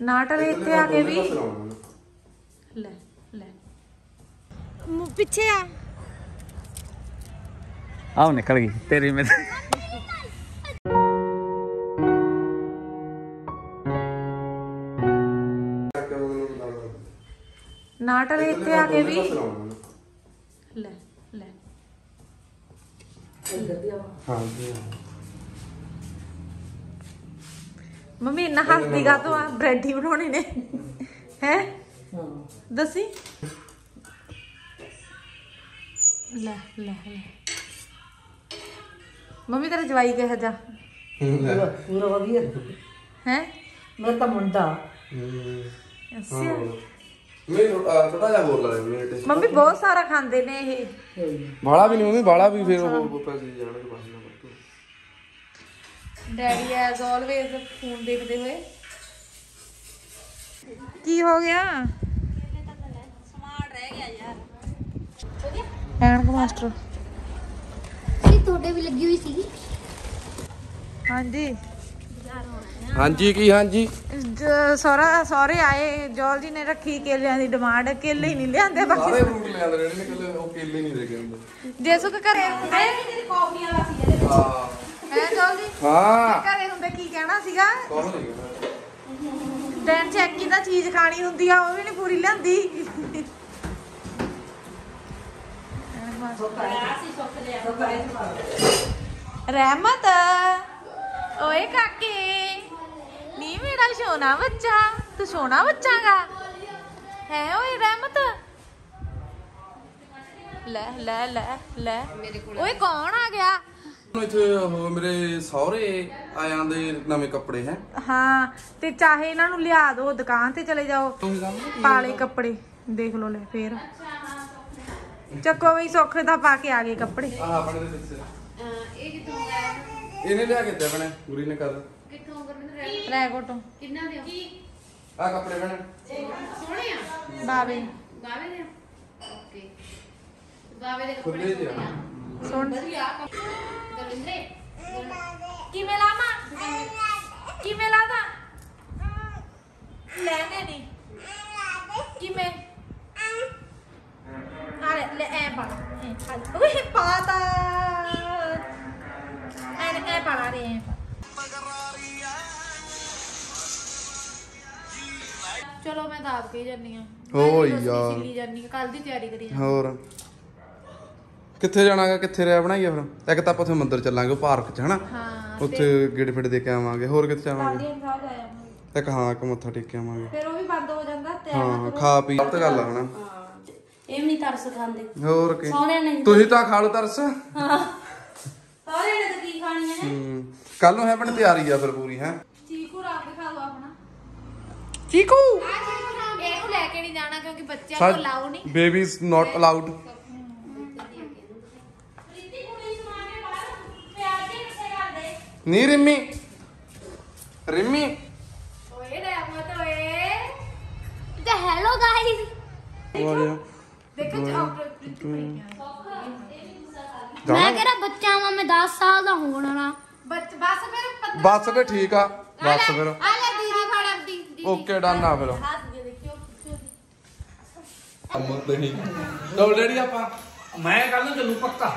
ਨਾਟਲ ਇੱਥੇ ਆ ਕੇ ਵੀ। ਲੈ ਲੈ। ਪਿੱਛੇ ਆ। ਆਓ ਨਿਕਲ ਗਈ ਤੇਰੀ ਮੇ ਨਾਟਲ ਇੱਥੇ ਆ ਕੇ ਵੀ। ਲੈ ਲੈ। ਮੰਮੀ ਇੰਨਾ ਹੱਸਦੀ ਗਾ ਤੂੰ ਆ? ਬ੍ਰੈਡ ਹੀ ਬਣਾਉਣੇ ਨੇ। ਹੈ? ਦੱਸੀ? ਲੈ ਲੈ ਲੈ। ਮੰਮੀ ਤੇਰਾ ਜਵਾਈ ਕਿਹੋ ਜਾ ਪੂਰਾ ਵਧੀਆ। ਹੈ? ਮੈਂ ਤਾਂ ਮੁੰਡਾ। ਅੱਛਾ। ਮੈਂ ਥੋੜਾ ਜਿਹਾ ਹੋਰ ਲਾ ਦੇ ਟੇਸਟ ਮੰਮੀ ਬਹੁਤ ਸਾਰਾ ਖਾਂਦੇ ਨੇ ਇਹ। ਬਾਲਾ ਵੀ ਨਹੀਂ ਮੰਮੀ ਬਾਲਾ ਵੀ ਫਿਰ ਉਹ ਪੈਸੇ ਜਾਣਗੇ ਬਾਅਦ ਵਿੱਚ ਡੈਡੀ ਐਜ਼ ਆਲਵੇਜ਼ ਫੋਨ ਦੇਖਦੇ ਹੋਏ। ਕੀ ਹੋ ਗਿਆ? ਸਮਾਨ ਰਹਿ ਗਿਆ ਯਾਰ। ਐਨਕ ਮਾਸਟਰ। ਸੀ ਤੁਹਾਡੇ ਵੀ ਲੱਗੀ ਹੋਈ ਸੀ ਹਾਂਜੀ। ਹਾਂਜੀ ਕੀ ਹਾਂਜੀ? ਸਹੁਰਾ ਸਹੁਰੇ ਆਏ ਜੋਲ ਜੀ ਨੇ ਰੱਖੀ ਕੇਲਿਆਂ ਦੀ ਡਿਮਾਂਡ ਕੇਲੇ ਹੀ ਨਹੀਂ ਲਿਆਂਦੇ ਬਾਕੀ। ਸਾਰੇ ਫਰੂਟ ਲੈ ਆਂਦੇ ਰਹੇ ਨੇ ਕੱਲੇ ਉਹ ਕੇਲੇ ਨਹੀਂ ਦੇ ਕੇ ਆਉਂਦੇ। ਜੇਸੂ ਕੇ ਘਰੇ ਹੁੰਦੇ ਤੇਰੀ ਕਾਫੀ ਵਾਲਾ ਸੀ ਇਹਦੇ ਹਾਂ ਹੈ ਜੋਲ ਜੀ ਹਾਂ ਘਰੇ ਹੁੰਦੇ ਕੀ ਕਹਿਣਾ ਸੀਗਾ? ਕੌਣ ਨਹੀਂ ਚੀਜ਼ ਖਾਣੀ ਹੁੰਦੀ ਆ ਉਹ ਵੀ ਨਹੀਂ ਪੂਰੀ ਲਿਆਂਦੀ। ਰਹਿਮਤ। ਓਏ ਕਾਕੇ ਨੀ ਮੇਰਾ ਸੋਨਾ ਬੱਚਾ ਤੂੰ ਸੋਨਾ ਬੱਚਾਗਾ? ਹੈ ਓਏ ਰਹਿਮਤ। ਲੈ ਲੈ ਲੈ ਲੈ। ਓਏ ਕੌਣ ਆ ਗਿਆ? ਇੱਥੇ ਉਹ ਮੇਰੇ ਸਹੁਰੇ ਆ ਜਾਂਦੇ ਨਵੇਂ ਕੱਪੜੇ ਹੈ। ਹਾਂ ਤੇ ਚਾਹੇ ਇਹਨਾਂ ਨੂੰ ਲਿਆ ਦਿਓ ਦੁਕਾਨ ਤੇ ਚਲੇ ਜਾਓ। ਪਾਲੇ ਕੱਪੜੇ ਦੇਖ ਲਓ ਲੈ ਫੇਰ। ਚੱਕੋ ਬਈ ਸੌਖੇ ਦਾ ਪਾ ਕੇ ਆ ਗਏ ਕੱਪੜੇ। ਆ ਆਪਣੇ ਦੇ ਪਿੱਛੇ ਇਹ ਕਿੱਥੋਂ ਇਹਨੇ ਲਿਆ ਕੇ ਦਿੱਤੇ ਆਪਣੇ ਪੂਰੀ ਨੇ ਕਰ। ਰੈਗੋਟੋ ਆ ਕੱਪੜੇ ਬਣੇ ਬਾਵੇ। ਬਾਵੇ ਦੇ ਓਕੇ। ਬਾਵੇ ਦੇ ਖੁੱਲੇ ਜਿਹਾ ਸੁਣ। ਦਵਿੰਦਰੇ ਕਿਵੇਂ ਲਾਵਾਂ? ਕਿਵੇਂ ਲਾਦਾ ਲੈਣੇ ਨਹੀਂ ਕਿਵੇਂ? ਆ ਲੈ ਲੈ ਐ ਪਾ ਐ ਪਾ ਲੈ। ਓਏ ਪਾਤਾ। ਐ ਐ ਪਾ ਲਾ ਰੇ ਐ ਪਾ ਚਲੋ ਮੈਂ ਤਾਂ ਆਪ ਕਹੀ ਜਾਨੀ ਆ ਓ ਯਾਰ। ਜਾਨੀ ਕੱਲ ਦੀ ਤਿਆਰੀ ਕਰੀ ਹੋਰ? ਕਿੱਥੇ ਜਾਣਾਗਾ ਕਿੱਥੇ ਰਹਿ ਬਣਾਈਏ ਫਿਰ? ਇੱਕ ਤਾਂ ਆਪਾਂ ਉੱਥੇ ਮੰਦਿਰ ਚੱਲਾਂਗੇ ਪਾਰਕ 'ਚ ਹਨਾ? ਹਾਂ ਉੱਥੇ ਗੇੜੇ ਫੇੜੇ ਦੇ ਕੇ ਆਵਾਂਗੇ ਹੋਰ ਕਿੱਥੇ ਜਾਵਾਂਗੇ? ਇੱਕ ਹਾਂ ਇੱਕ ਮੱਥਾ ਟੇਕ ਕੇ ਆਵਾਂਗੇ। ਫਿਰ ਉਹ ਵੀ ਬੰਦ ਹੋ ਜਾਂਦਾ ਤੇ ਹਾਂ ਖਾ ਪੀ ਗਲਤ ਗੱਲ ਆ ਹਨਾ? ਇਹ ਵੀ ਨਹੀਂ ਤਰਸ ਖਾਂਦੇ। ਹੋਰ ਕੀ? ਸਹੁਰਿਆਂ ਨੇ ਤੁਸੀਂ ਤਾਂ ਖਾ ਲਓ ਤਰਸ। ਸਹੁਰਿਆਂ ਨੇ ਤਾਂ ਕੀ ਖਾਣੀਆਂ ਨੇ ਹੂੰ ਕੱਲ ਨੂੰ ਹੈ ਆਪਣੀ ਤਿਆਰੀ ਆ ਫਿਰ ਪੂਰੀ ਹੈ? ਚੀਕੂ ਰਾਤ ਦਿਖਾ ਲਓ ਆਪਣਾ। ਚੀਕੂ! ਇਹਨੂੰ ਲੈ ਕੇ ਨਹੀਂ ਜਾਣਾ ਕਿਉਂਕਿ ਬੱਚਿਆਂ ਨੂੰ ਅਲਾਉ ਨਹੀਂ। ਬੇਬੀਜ਼ ਨਾਟ ਅਲਾਉਡ ਨਹੀਂ ਰਿੰਮੀ ਰਿੰਮੀ ਓਏ ਰਹਿਮਤ ਓਏ ਤੇ ਹੈਲੋ ਗਾਇਸ ਆ ਗਿਆ ਦੇਖੋ ਚਾਕਲੇਟ ਮੈਂ ਕਿਹੜਾ ਬੱਚਾ ਵਾਂ ਮੈਂ 10 ਸਾਲ ਦਾ ਹੋਣ ਵਾਲਾ ਬੱਚ ਬਸ ਫਿਰ ਪਤਾ ਬਸ ਫਿਰ ਠੀਕ ਆ ਬਸ ਫਿਰ ਆ ਲੈ ਦੀਦੀ ਫੜ ਆਪਦੀ ਓਕੇ ਡਨ ਆ ਫਿਰ ਹੱਥ ਦੇ ਦੇਖਿਓ ਅਮਰ ਨਹੀਂ ਚਲ ਰੈਡੀ ਆਪਾਂ ਮੈਂ ਕੱਲ ਨੂੰ ਚੱਲੂ ਪੱਕਾ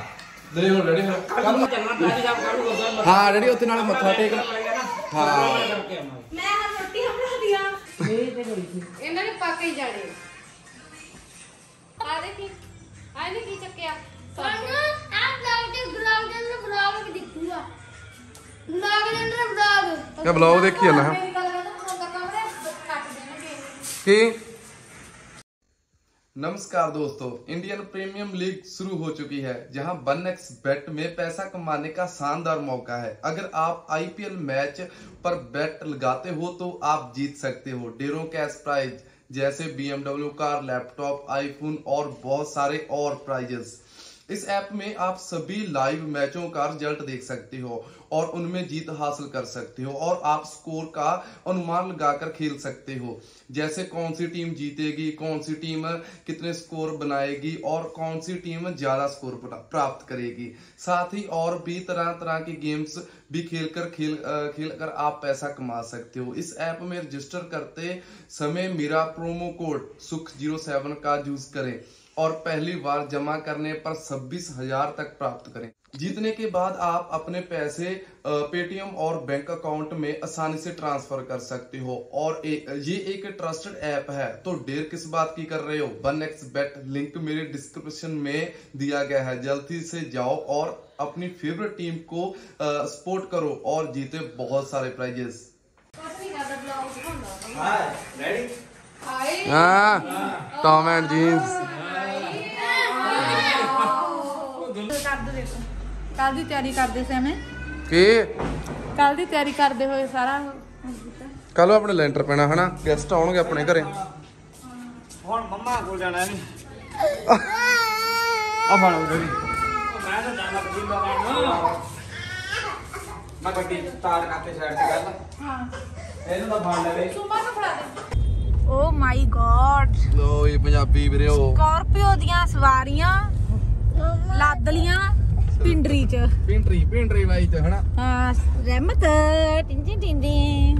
ਦੇ ਹੁਣ ਰੈਡੀ ਕੱਲ ਨੂੰ ਚੱਲਣਾ ਪੈਣੀ ਜਾ ਕੱਲ ਨੂੰ ਗੁਰਦੁਆਰਾ ਹਾਂ ਰੈਡੀ ਉੱਥੇ ਨਾਲ ਮੱਥਾ ਟੇਕ ਹਾਂ। ਮੈਂ ਹਾਂ ਰੋਟੀ ਬਣਾ ਦਿਆ। ਇਹਨਾਂ ਨੇ ਪੱਕ ਹੀ ਜਾਣੇ ਆ। ਦੇਖੀ ਆ ਇਹਨੇ ਕੀ ਚੱਕਿਆ? ਸਾਨੂੰ ਆ ਬਲੌਗ ਦੇ ਬਲੌਗ ਦੇ ਅੰਦਰ ਬਲੌਗ ਦਿਖੂਗਾ। ਬਲੌਗ ਦੇ ਅੰਦਰ ਬਲੌਗ। ਇਹ ਬਲੌਗ ਦੇਖੀ ਜਾਂਦਾ ਹੈ। ਮੇਰੀ नमस्कार दोस्तों इंडियन प्रीमियम लीग शुरू हो चुकी है, जहाँ वन एक्स बेट में पैसा कमाने का शानदार मौका है। अगर आप आईपीएल मैच पर बेट लगाते हो तो आप जीत सकते हो। डेरो कैश प्राइज, जैसे बीएमडब्ल्यू कार, लैपटॉप आईफोन और बहुत सारे और प्राइजेस इस ऐप में आप सभी लाइव मैचों का रिज़ल्ट देख सकते हो और उनमें जीत हासिल कर सकते हो और आप स्कोर का अनुमान लगाकर खेल सकते हो। जैसे कौन सी टीम जीतेगी कौन सी टीम कितने स्कोर बनाएगी और कौन सी टीम ज़्यादा स्कोर प्राप्त करेगी। साथ ही और भी तरह तरह की गेम्स भी खेल अ, खेल कर आप पैसा कमा सकते हो। इस ऐप में रजिस्टर करते समय मेरा promo code Sukh zero seven का यूज़ करें। और पहली बार जमा करने पर छब्बीस हज़ार तक प्राप्त करें। जीतने के बाद आप अपने पैसे पेटीएम और बैंक अकाउंट में आसानी से ट्रांसफ़र कर सकते हो। और ए, ये एक ट्रस्टेड ऐप है। तो देर किस बात की कर रहे हो? वन एक्स बेट लिंक मेरे डिस्क्रिप्शन में दिया गया है। जल्दी से जाओ और अपनी फेवरेट टीम को सपोर्ट करो और जीते बहुत सारे प्राइजेस। हाँ टॉम एंड जीन्स। ਕੱਲ ਦੀ ਤਿਆਰੀ ਕਰਦੇ ਸੀ ਐਵੇਂ। ਕੀ? ਕੱਲ ਦੀ ਤਿਆਰੀ ਕਰਦੇ ਹੋਏ ਸਾਰਾ ਕੱਲ ਆਪਣੇ ਲੈਂਟਰ ਪੈਣਾ ਹਨਾ? ਗੈਸਟ ਆਉਣਗੇ ਆਪਣੇ ਘਰੇ। ਹੁਣ ਮੰਮਾ ਕੋਲ ਜਾਣਾ ਨਹੀਂ ਆ ਫੜ ਉਧਰ ਹੀ ਮੈਂ ਤਾਂ ਜਾਣਾ ਬਾਬਾ ਮੈਂ ਗੱਡੀ ਤਾਰ ਕਾਤੇ ਸਾਈਡ ਤੇ ਕਰ ਲਾ। ਹਾਂ। ਇਹਨੂੰ ਤਾਂ ਫੜ ਲਵੇ। ਸੁਮਾ ਨੂੰ ਫੜਾ ਦੇ। ਓ ਮਾਈ ਗॉड ਲੋ ਇਹ ਪੰਜਾਬੀ ਵੀਰਿਓ। ਸਕਾਰਪੀਓ ਦੀਆਂ ਸਵਾਰੀਆਂ ਲੱਦਲੀਆਂ। ਪਿੰਡਰੀ ਚ। ਪਿੰਟਰੀ ਪਿੰਟਰੀ ਬਾਈ ਤੇ ਹਨਾ? ਹਾਂ ਰਹਿਮਤ ਟਿੰਜੀ ਟਿੰਜੀ।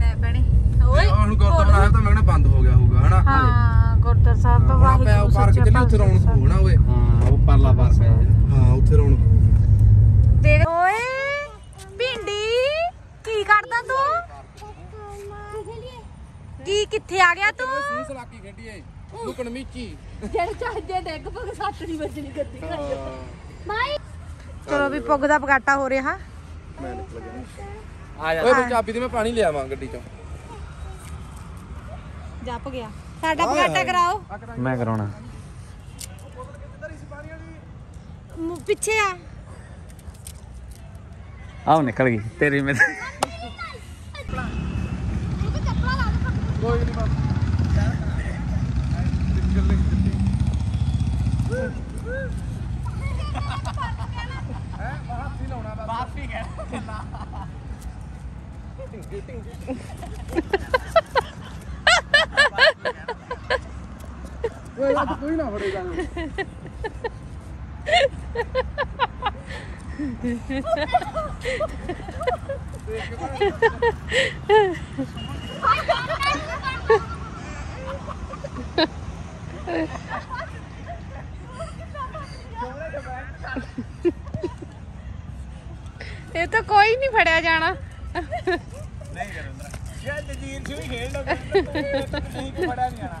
ਲੈ ਬਣੇ ਓਏ ਹੁਣ ਗੁਰਦੁਆਰਾ ਸਾਹਿਬ ਤਾਂ ਮੈਂ ਕਹਿੰਦਾ ਬੰਦ ਹੋ ਗਿਆ ਹੋਊਗਾ ਹਨਾ? ਹਾਂ ਗੁਰਦਰ ਸਾਹਿਬ ਤੋਂ ਵਾਹਿਗੁਰੂ ਉਹ ਪਾਰਕ ਸੱਚੇ ਚੱਲੀ ਉੱਥੇ ਰੌਣਕ ਪਾਤਸ਼ਾਹ। ਹੋਣਾ ਓਏ? ਹਾਂ ਉਹ ਪਰਲਾ ਪਾਰ ਪਿਆ ਹਾਂ ਉੱਥੇ ਰੌਣਕ ਦੇਖ ਓਏ ਭਿੰਡੀ ਕੀ ਕਰਦਾ ਤੂੰ? ਕੀ ਕਿੱਥੇ ਆ ਗਿਆ ਤੂੰ? ਸਲਾਕੀ ਖੇਡੀ ਏ? ਲੁਕਣ ਮੀਚੀ। ਜਿਹੜੇ ਚਾਹਦੇ ਡੈਗ ਪਗ ਸੱਟ ਨਹੀਂ ਵੱਜਣੀ ਗੱਦੀ ਬਾਈ। ਚਲੋ ਵੀ ਪੁੱਗ ਦਾ ਪਗਾਟਾ ਹੋ ਰਿਹਾ। ਮੈਂ ਨਿਕਲ ਗਿਆ। ਆ ਜਾ। ਓਏ ਚਾਬੀ ਤੇ ਮੈਂ ਪਾਣੀ ਲਿਆਵਾਂ ਗੱਡੀ ਚੋਂ। ਜੱਪ ਗਿਆ। ਸਾਡਾ ਪਗਾਟਾ ਕਰਾਓ। ਮੈਂ ਕਰਾਉਣਾ। ਪਿੱਛੇ ਆ। ਆਹ ਨਿਕਲ ਗਈ। ਤੇਰੀ ਮੇਰੇ ਕੋਈ ਨਹੀਂ ਬਸ ਓਏ ਅੱਜ ਕੋਈ ਨਾ ਫੜੇਗਾ ਇਹ ਤਾਂ ਕੋਈ ਨਹੀਂ ਫੜਿਆ ਜਾਣਾ ਯਾਰ ਜੀਰ ਸੀ ਵੀ ਖੇਡ ਲੋ ਨਹੀਂ ਕਿ ਬੜਾ ਨਹੀਂ ਆਣਾ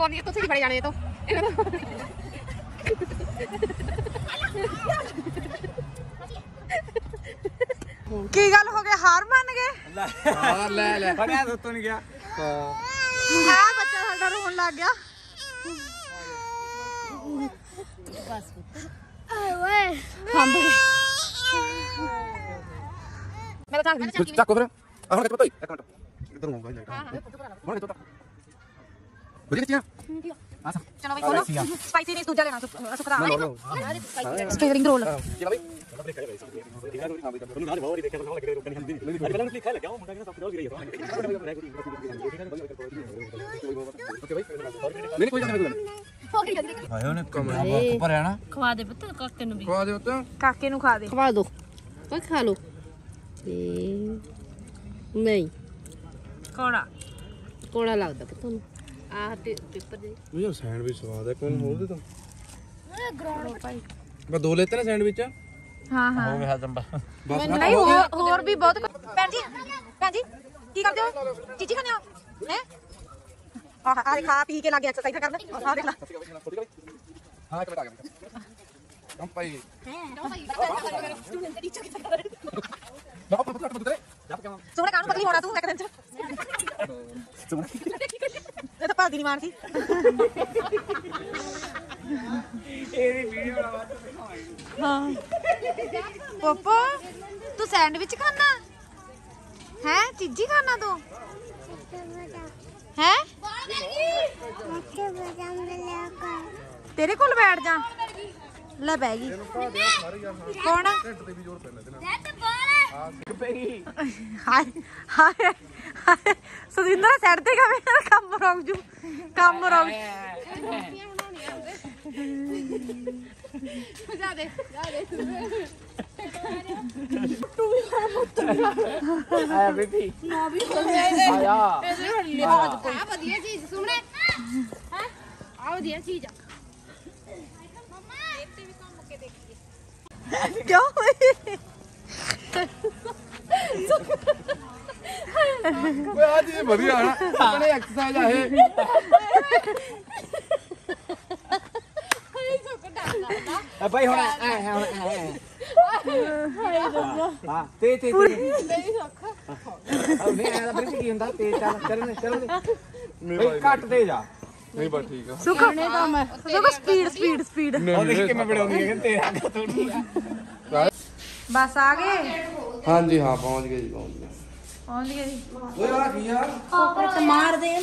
ਹੋਰ ਨਹੀਂ ਤੁਸੀਂ ਬੜੇ ਜਾਣੇ ਤੋਂ ਕੀ ਗੱਲ ਹੋ ਗਿਆ ਹਾਰ ਮੰਨ ਗਏ ਹਾਂ ਲੈ ਲੈ ਫੜਿਆ ਸੁੱਤੋਂ ਨਹੀਂ ਗਿਆ ਆ ਬੱਚਾ ਸਾਡਾ ਰੋਣ ਲੱਗ ਗਿਆ ਓਏ ਹੰਬ ਗਏ ਮੈਂ ਤਾਂ ਚੱਕੋ ਫਿਰ ਆ ਹੁਣ ਕਿੱਥੇ ਪਈ ਇੱਕ ਮਿੰਟ ਇੱਧਰ ਨੂੰ ਬਾਈ ਜਾ ਹੁਣ ਕਿੱਥੇ ਵਧੀਆ ਕਿੱਥੇ ਆ ਚਲੋ ਬਈ ਖੋਲੋ ਸਪਾਈਸੀ ਨਹੀਂ ਦੂਜਾ ਲੈਣਾ ਰੋਲ ਬਾਈ ਖਵਾ ਦੇ ਪੁੱਤ ਕਾਕੇ ਨੂੰ ਵੀ ਖਵਾ ਕਾਕੇ ਨੂੰ ਦੇ ਖਵਾ ਦੋ ਖਾ ਲੋ ਤੇ ਨਹੀਂ ਕੋੜਾ ਕੋੜਾ ਲੱਗਦਾ ਪੁੱਤ ਨੂੰ ਆਹ ਤੇ ਪੇਪਰ ਦੇ ਉਹ ਯਾਰ ਸੈਂਡਵਿਚ ਸਵਾਦ ਹੈ ਕੋਈ ਹੋਰ ਦੇ ਦੋ ਗਰਾਉਂਡ ਭਾਈ ਬਸ ਦੋ ਲੈਤੇ ਨਾ ਸੈਂਡਵਿਚ ਹਾਂ ਹਾਂ ਹੋ ਗਿਆ ਜੰਬਾ ਬਸ ਨਹੀਂ ਹੋਰ ਵੀ ਬਹੁਤ ਭੈਣ ਜੀ ਭੈਣ ਜੀ ਕੀ ਕਰਦੇ ਹੋ ਚੀਚੀ ਖਾਣੇ ਹੋ ਹੈ ਆਹ ਆਹ ਖਾ ਪੀ ਕੇ ਲੱਗ ਗਿਆ ਐਕਸਰਸਾਈਜ਼ ਕਰਨ ਆਹ ਦੇਖ ਲੈ ਹਾਂ ਕਮੈਂਟ ਆ ਗਿਆ ਕੰਪਾਈ ਹੈ ਕੰਪਾਈ ਸਟੂਡੈਂਟ ਦੀ ਚੋਕੀ ਕਰ ਰਿਹਾ ਨਾ ਪਤਾ ਪਤਾ ਤੇਰੇ ਸੋਹਣਾ ਕਾਹਨੂੰ ਪਤਲੀ ਹੋਣਾ ਤੂੰ ਇੱਕ ਦਿਨ ਚ ਸੋਹਣਾ ਇਹ ਤਾਂ ਭਾਲਦੀ ਨਹੀਂ ਮਾਨ ਸੀ। ਇਹਦੀ ਵੀਡੀਓ ਬਣਾ ਹਾਂ। ਪਪਾ ਤੂੰ ਸੈਂਡਵਿਚ ਖਾਣਾ ਹੈ? ਚੀਜ਼ੀ ਖਾਣਾ ਤੂੰ? ਹੈ? ਤੇਰੇ ਕੋਲ ਬੈਠ ਜਾ। ਲੈ ਬਹਿ ਗਈ। ਕੌਣ? ਹਾਏ ਹਾਏ ਹਾਏ। ਸੁਰਿੰਦਰ ਸਾਈਡ ਤੇ ਕਵੇਂ ਕੰਮ ਰੋਕ ਜੂ ਕੰਮ ਰੋਕ ਆ ਬੇਬੀ। ਨਾ ਵੀ ਆਇਆ। ਆ ਵਧੀਆ ਚੀਜ਼ ਸੁਣੇ ਹੈ? ਆ ਵਧੀਆ ਚੀਜ਼ ਆ। ਕਿਉਂ? ਓਏ ਆ ਜੀ ਵਧੀਆ ਹੈ ਆਪਣੇ ਐਕਸਰਸਾਈਜ਼ ਆ ਇਹ। ਆ ਭਾਈ ਹੁਣ ਐ ਐ ਹੁਣ ਐ ਐ। ਹਾਂ ਤੇ ਤੇ ਤੇ। ਨਹੀਂ ਐ ਬਰੀ ਕੀ ਹੁੰਦਾ ਤੇ ਚੱਲ ਚੱਲ ਚੱਲ। ਬਈ ਘੱਟ ਤੇ ਜਾ। ਨਹੀਂ ਬਸ ਠੀਕ ਆ। ਸੁਖ ਸੁਖ ਸਪੀਡ ਸਪੀਡ ਸਪੀਡ ਉਹ ਦੇਖ ਕਿਵੇਂ ਬਣਾਉਂਦੀ ਹੈ ਤੇਰਾ ਥੋੜੀ ਬਸ ਆ ਗਏ? ਹਾਂਜੀ ਹਾਂ ਪਹੁੰਚ ਗਏ ਜੀ ਪਹੁੰਚ ਗਏ। ਪਹੁੰਚ ਗਏ ਜੀ। ਓਏ ਆ ਕੀ ਆ? ਮਾਰ ਦੇ